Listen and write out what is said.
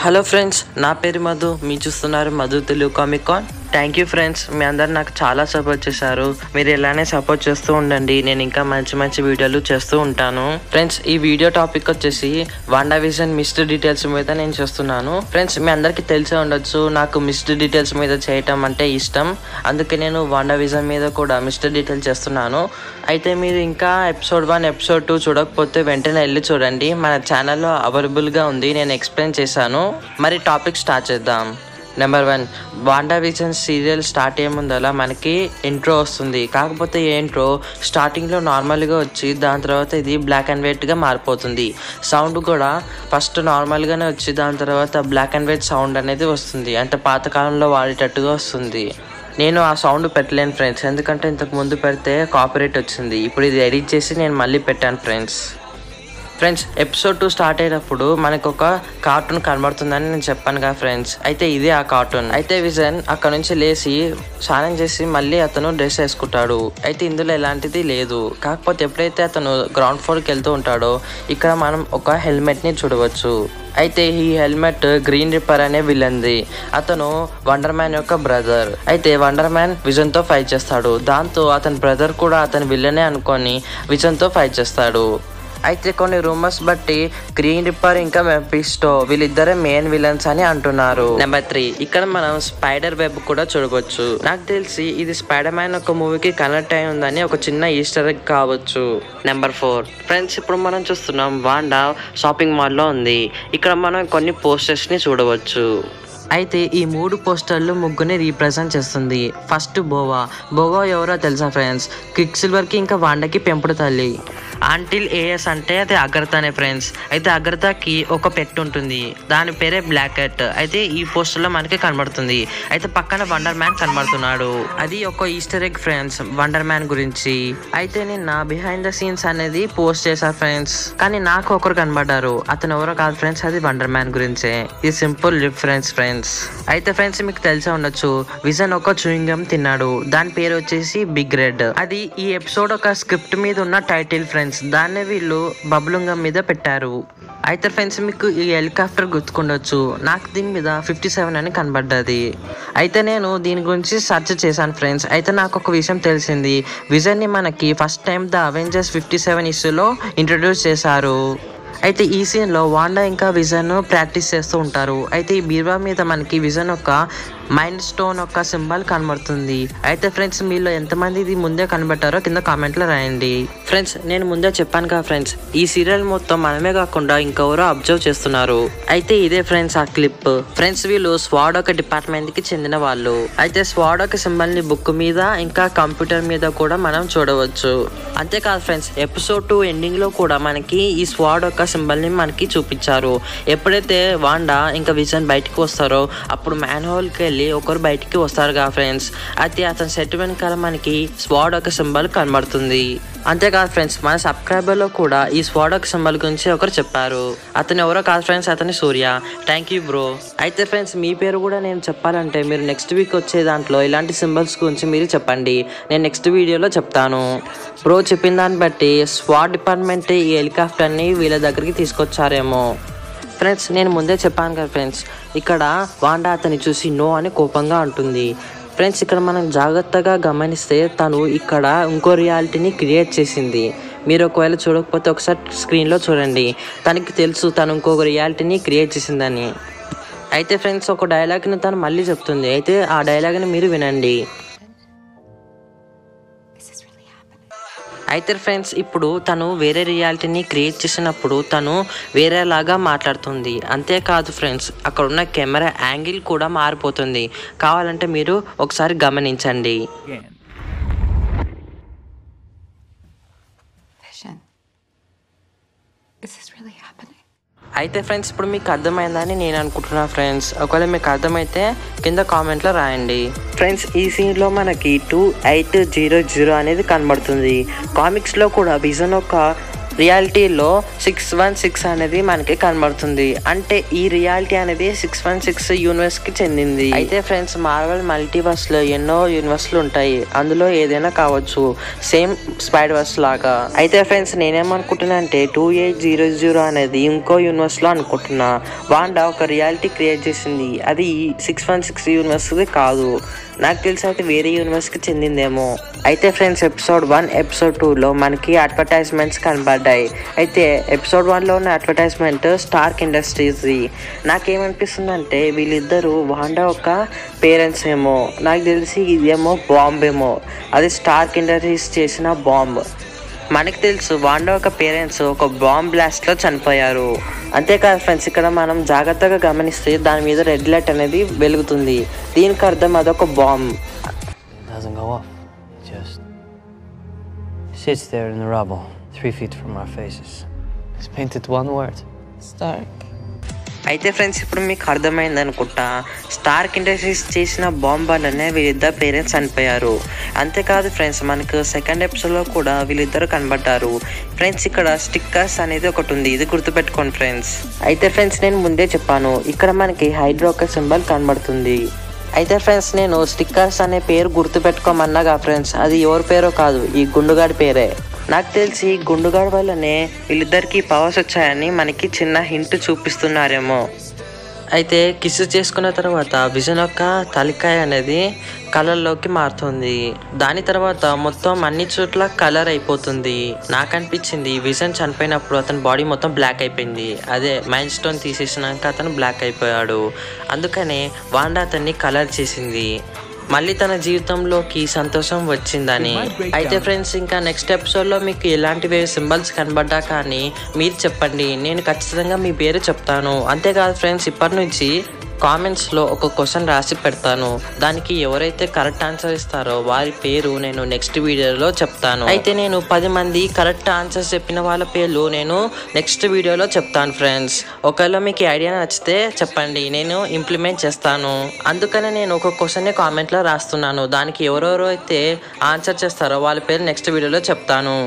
Hello friends నా పేరు మధు. మీ చూస్తున్నారు Madhu Telugu comic con thank you friends మీ అందరు నాకు చాలా సపోర్ట్ చేశారు. మీరు ఇలానే సపోర్ట్ చేస్తూ ఉండండి. నేను ఇంకా మంచి మంచి వీడియోలు చేస్తూ ఉంటాను. ఫ్రెండ్స్ ఈ వీడియో టాపిక్ వచ్చేసి వాండా విజన్ మిస్డ్ డీటెయిల్స్ మీద నేను చేస్తున్నాను. ఫ్రెండ్స్ మీ అందరికీ తెలిసే ఉండొచ్చు నాకు మిస్డ్ డీటెయిల్స్ మీద చేయటం అంటే ఇష్టం. అందుకే నేను వాండా విజన్ మీద కూడా మిస్డ్ డీటెయిల్స్ చేస్తున్నాను. అయితే మీరు ఇంకా ఎపిసోడ్ వన్ ఎపిసోడ్ టూ చూడకపోతే వెంటనే వెళ్ళి చూడండి. మన ఛానల్లో అవైలబుల్గా ఉంది. నేను ఎక్స్ప్లెయిన్ చేశాను. మరి టాపిక్ స్టార్ట్ చేద్దాం. Number one WandaVision serial start అయ్యేముందలా మనకి ఇంట్రో వస్తుంది. కాకపోతే ఏంట్రో స్టార్టింగ్లో నార్మల్గా వచ్చి దాని తర్వాత ఇది బ్లాక్ అండ్ వైట్గా మారిపోతుంది. సౌండ్ కూడా ఫస్ట్ నార్మల్గానే వచ్చి దాని తర్వాత బ్లాక్ అండ్ వైట్ సౌండ్ అనేది వస్తుంది. అంటే పాతకాలంలో వాడేటట్టుగా వస్తుంది. నేను ఆ సౌండ్ పెట్టలేను ఫ్రెండ్స్ ఎందుకంటే ఇంతకు ముందు పెడితే కాపరేట్ వచ్చింది. ఇప్పుడు ఇది ఎడిట్ చేసి నేను మళ్ళీ పెట్టాను friends friends episode two start అయినప్పుడు మనకు ఒక కార్టూన్ కనబడుతుందని నేను చెప్పాను కదా ఫ్రెండ్స్ అయితే ఇదే ఆ కార్టూన్ అయితే విజన్ అక్కడ నుంచి లేచి స్నానం చేసి మళ్ళీ అతను డ్రెస్ వేసుకుంటాడు. అయితే ఇందులో ఎలాంటిది లేదు. కాకపోతే ఎప్పుడైతే అతను గ్రౌండ్ ఫ్లోర్కి వెళ్తూ ఉంటాడో ఇక్కడ మనం ఒక హెల్మెట్ని చూడవచ్చు. అయితే ఈ హెల్మెట్ గ్రీన్ రిపర్ అనే విలన్ది అతను వండర్ మ్యాన్ యొక్క బ్రదర్ అయితే వండర్ మ్యాన్ విజన్తో ఫైట్ చేస్తాడు. దాంతో అతని బ్రదర్ కూడా అతని విల్లనే అనుకొని విజన్తో ఫైట్ చేస్తాడు. అయితే కొన్ని రూమర్స్ బట్టి గ్రీన్ రిప్పర్ ఇంకా మెపిస్టో వీళ్ళిద్దరే మెయిన్ విలన్స్ అని అంటున్నారు. నెంబర్ త్రీ ఇక్కడ మనం స్పైడర్ వెబ్ కూడా చూడవచ్చు. నాకు తెలిసి ఇది స్పైడర్ మ్యాన్ ఒక మూవీకి కనెక్ట్ అయి ఉందని ఒక చిన్న ఈస్టర్ ఎగ్ కావచ్చు. నెంబర్ ఫోర్ ఫ్రెండ్స్ ఇప్పుడు మనం చూస్తున్నాం వాండా షాపింగ్ మాల్లో ఉంది. ఇక్కడ మనం కొన్ని పోస్టర్స్ని చూడవచ్చు. అయితే ఈ మూడు పోస్టర్లు ముగ్గురిని రీప్రజెంట్ చేస్తుంది. ఫస్ట్ బోవా బోవా ఎవరో తెలుసా ఫ్రెండ్స్ క్విక్ సిల్వర్కి ఇంకా వాండకి పెంపుడు తల్లి. ఆంటిల్ ఏఎస్ అంటే అది అగ్రతానే ఫ్రెండ్స్ అయితే అగ్రతకి ఒక పెట్ ఉంటుంది. దాని పేరే బ్లాక్ హెట్ అయితే ఈ పోస్టర్లో మనకి కనబడుతుంది. అయితే పక్కన వండర్ మ్యాన్ కనబడుతున్నాడు. అది ఒక Easter egg friends Wonder Man గురించి. అయితే నేను నా బిహైండ్ ద సీన్స్ అనేది పోస్ట్ చేశాను ఫ్రెండ్స్ కానీ నాకు ఒకరు కనబడ్డారు. అతను ఎవరో కాదు ఫ్రెండ్స్ అది వండర్ మ్యాన్ గురించే. ఇది సింపుల్ డిఫరెన్స్ ఫ్రెండ్స్ అయితే ఫ్రెండ్స్ మీకు తెలిసే ఉండొచ్చు. విజన్ ఒక చూయింగం తిన్నాడు. దాని పేరు వచ్చేసి బిగ్ రెడ్ అది ఈ ఎపిసోడ్ ఒక స్క్రిప్ట్ మీద ఉన్న టైటిల్ ఫ్రెండ్స్ దాన్నే వీళ్ళు బబులుంగం మీద పెట్టారు. అయితే ఫ్రెండ్స్ మీకు ఈ హెలికాప్టర్ గుర్తుకుండొచ్చు. నాకు దీని మీద ఫిఫ్టీ సెవెన్ అని కనబడ్డది. అయితే నేను దీని గురించి సెర్చ్ చేశాను ఫ్రెండ్స్. అయితే నాకు ఒక విషయం తెలిసింది. విజన్ని మనకి first time the Avengers fifty seven ఇష్యూలో ఇంట్రడ్యూస్ చేశారు. అయితే ఈ సీన్లో వాండా ఇంకా విజన్ ప్రాక్టీస్ చేస్తూ ఉంటారు. అయితే ఈ బీర్వా మీద మనకి విజన్ ఒక మైండ్ స్టోన్ యొక్క సింబల్ కనబడుతుంది. అయితే ఫ్రెండ్స్ మీలో ఎంతమంది ఇది ముందే కనబెట్టారో కింద కామెంట్లో రాయండి. ఫ్రెండ్స్ నేను ముందే చెప్పాను కదా ఫ్రెండ్స్ ఈ సీరియల్ మొత్తం మనమే కాకుండా ఇంకెవరో అబ్జర్వ్ చేస్తున్నారు. అయితే ఇదే ఫ్రెండ్స్ ఆ క్లిప్ ఫ్రెండ్స్ వీళ్ళు స్వాడ్ ఒక డిపార్ట్మెంట్కి చెందిన వాళ్ళు. అయితే స్వాడ్ ఒక సింబల్ని బుక్ మీద ఇంకా కంప్యూటర్ మీద కూడా మనం చూడవచ్చు. అంతేకాదు ఫ్రెండ్స్ ఎపిసోడ్ టూ ఎండింగ్లో కూడా మనకి ఈ స్వాడ్ ఒక సింబల్ని మనకి చూపించారు. ఎప్పుడైతే వాండా ఇంకా విజన్ బయటకు వస్తారో అప్పుడు మ్యాన్ హోల్ మళ్ళీ ఒకరు బయటికి వస్తారుగా ఫ్రెండ్స్ అయితే అతని సెట్ వెనకాల మనకి స్వాడ్ ఒక సింబల్ కనబడుతుంది. అంతేకాదు ఫ్రెండ్స్ మన సబ్స్క్రైబర్లో కూడా ఈ స్వాడ్ ఒక సింబల్ గురించి ఒకరు చెప్పారు. అతను ఎవరో కాదు ఫ్రెండ్స్ అతని సూర్య. థ్యాంక్ యూ బ్రో అయితే ఫ్రెండ్స్ మీ పేరు కూడా నేను చెప్పాలంటే మీరు నెక్స్ట్ వీక్ వచ్చే దాంట్లో ఇలాంటి సింబల్స్ గురించి మీరు చెప్పండి. నేను నెక్స్ట్ వీడియోలో చెప్తాను. బ్రో చెప్పిన దాన్ని బట్టి స్వాడ్ డిపార్ట్మెంట్ ఈ హెలికాప్టర్ని వీళ్ళ దగ్గరికి తీసుకొచ్చారేమో. ఫ్రెండ్స్ నేను ముందే చెప్పాను కదా ఫ్రెండ్స్ ఇక్కడ వాండా అతని చూసి నో అని కోపంగా అంటుంది. ఫ్రెండ్స్ ఇక్కడ మనం జాగ్రత్తగా గమనిస్తే తను ఇక్కడ ఇంకో రియాలిటీని క్రియేట్ చేసింది. మీరు ఒకవేళ చూడకపోతే ఒకసారి స్క్రీన్లో చూడండి. తనకి తెలుసు తను ఇంకొక రియాలిటీని క్రియేట్ చేసిందని. అయితే ఫ్రెండ్స్ ఒక డైలాగ్ని తను మళ్ళీ చెప్తుంది. అయితే ఆ డైలాగ్ని మీరు వినండి. అయితే ఫ్రెండ్స్ ఇప్పుడు తను వేరే రియాలిటీని క్రియేట్ చేసినప్పుడు తను వేరేలాగా మాట్లాడుతుంది. అంతేకాదు ఫ్రెండ్స్ అక్కడ ఉన్న కెమెరా యాంగిల్ కూడా మారిపోతుంది. కావాలంటే మీరు ఒకసారి గమనించండి. అయితే ఫ్రెండ్స్ ఇప్పుడు మీకు అర్థమైందని నేను అనుకుంటున్నా ఫ్రెండ్స్. ఒకవేళ మీకు అర్థమైతే కింద కామెంట్లో రాయండి. ఫ్రెండ్స్ ఈ సీన్లో మనకి టూ ఎయిట్ జీరో జీరో అనేది కనబడుతుంది. కామిక్స్లో కూడా విజన్ ఒక రియాలిటీలో సిక్స్ వన్ సిక్స్ అనేది మనకి కనబడుతుంది. అంటే ఈ రియాలిటీ అనేది సిక్స్ వన్ సిక్స్ యూనివర్స్కి చెందింది. అయితే ఫ్రెండ్స్ మార్వల్ మల్టీవర్స్లో ఎన్నో యూనివర్స్లు ఉంటాయి. అందులో ఏదైనా కావచ్చు. సేమ్ స్పైడర్వర్స్ లాగా. అయితే ఫ్రెండ్స్ నేనేమనుకుంటున్నా అంటే టూ ఎయిట్ జీరో జీరో అనేది ఇంకో యూనివర్స్లో అనుకుంటున్నా. వాండా ఒక రియాలిటీ క్రియేట్ చేసింది. అది సిక్స్ వన్ సిక్స్ యూనివర్స్ కాదు. నాకు తెలిసి అయితే వేరే యూనివర్స్కి చెందిందేమో. అయితే ఫ్రెండ్స్ ఎపిసోడ్ వన్ ఎపిసోడ్ టూలో మనకి అడ్వర్టైజ్మెంట్స్ పడ్డాయి అయితే ఎపిసోడ్ వన్లో ఉన్న అడ్వర్టైజ్మెంట్ స్టార్క్ ఇండస్ట్రీస్ది నాకేమనిపిస్తుందంటే వీళ్ళిద్దరూ వాండా ఒక పేరెంట్స్ ఏమో. నాకు తెలిసి ఇదేమో బాంబ్ ఏమో. అది స్టార్క్ ఇండస్ట్రీస్ చేసిన బాంబ్. మనకి తెలుసు వాండా ఒక పేరెంట్స్ ఒక బాంబ్ బ్లాస్ట్లో చనిపోయారు. అంతేకాదు ఫ్రెండ్స్ ఇక్కడ మనం జాగ్రత్తగా గమనిస్తే దాని మీద రెడ్ లైట్ అనేది వెలుగుతుంది. దీనికి అర్థం అదొక bomb. It doesn't go off. It just sits there in the rubble, three feet from our faces. It's painted one word. Stark. అయితే ఫ్రెండ్స్ ఇప్పుడు మీకు అర్థమైంది అనుకుంటా. స్టార్క్ ఇండస్ట్రీస్ చేసిన బాంబ్ వల్లనే వీళ్ళిద్దరు పేరెంట్స్ చనిపోయారు. అంతేకాదు ఫ్రెండ్స్ మనకు సెకండ్ ఎపిసోడ్లో కూడా వీళ్ళిద్దరు కనబడ్డారు. ఫ్రెండ్స్ ఇక్కడ స్టిక్కర్స్ అనేది ఒకటి ఉంది. ఇది గుర్తుపెట్టుకోండి ఫ్రెండ్స్. అయితే ఫ్రెండ్స్ నేను ముందే చెప్పాను. ఇక్కడ మనకి హైడ్రోక సింబల్ కనబడుతుంది. అయితే ఫ్రెండ్స్ నేను స్టిక్కర్స్ అనే పేరు గుర్తుపెట్టుకోమన్నాగా ఫ్రెండ్స్. అది ఎవరి పేరో కాదు ఈ గుండుగాడి పేరే. నాకు తెలిసి గుండుగాడి వల్లనే వీళ్ళిద్దరికి పవర్స్ వచ్చాయని మనకి చిన్న హింట్ చూపిస్తున్నారేమో. అయితే కిస్ చేసుకున్న తర్వాత విజన్ యొక్క తలికాయ అనేది కలర్లోకి మారుతుంది. దాని తర్వాత మొత్తం అన్ని చోట్ల కలర్ అయిపోతుంది. నాకు అనిపించింది విజన్ చనిపోయినప్పుడు అతని బాడీ మొత్తం బ్లాక్ అయిపోయింది. అదే మైండ్ స్టోన్ తీసేసినాక అతను బ్లాక్ అయిపోయాడు. అందుకనే వాండా అతన్ని కలర్ చేసింది. మళ్ళీ తన జీవితంలోకి సంతోషం వచ్చిందని. అయితే ఫ్రెండ్స్ ఇంకా నెక్స్ట్ ఎపిసోడ్లో మీకు ఎలాంటివి సింబల్స్ కనబడ్డా కానీ మీరు చెప్పండి. నేను ఖచ్చితంగా మీ పేరు చెప్తాను. అంతేకాదు ఫ్రెండ్స్ ఇప్పటి నుంచి కామెంట్స్లో ఒక క్వశ్చన్ రాసి పెడతాను. దానికి ఎవరైతే కరెక్ట్ ఆన్సర్ ఇస్తారో వారి పేరు నేను నెక్స్ట్ వీడియోలో చెప్తాను. అయితే నేను పది మంది కరెక్ట్ ఆన్సర్స్ చెప్పిన వాళ్ళ పేర్లు నేను నెక్స్ట్ వీడియోలో చెప్తాను ఫ్రెండ్స్ ఒకవేళ మీకు ఐడియా నచ్చితే చెప్పండి నేను ఇంప్లిమెంట్ చేస్తాను. అందుకనే నేను ఒక క్వశ్చన్ని కామెంట్లో రాస్తున్నాను. దానికి ఎవరెవరు అయితే ఆన్సర్ చేస్తారో వాళ్ళ పేరు నెక్స్ట్ వీడియోలో చెప్తాను.